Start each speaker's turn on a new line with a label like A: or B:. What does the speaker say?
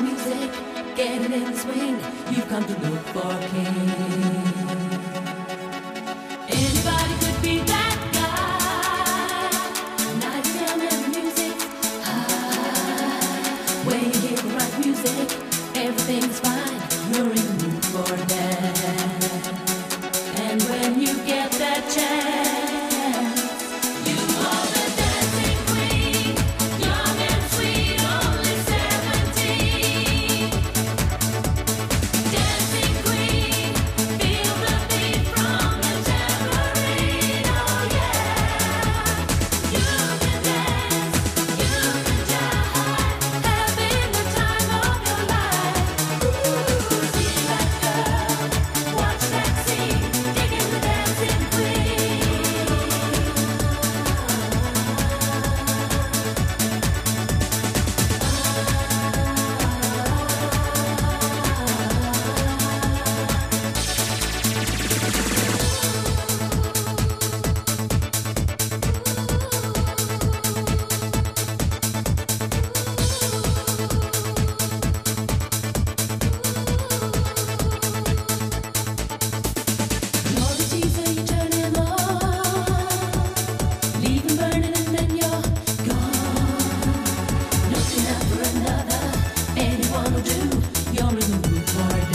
A: Music, getting in the swing. You've come to look for king. do, you're in the mood for a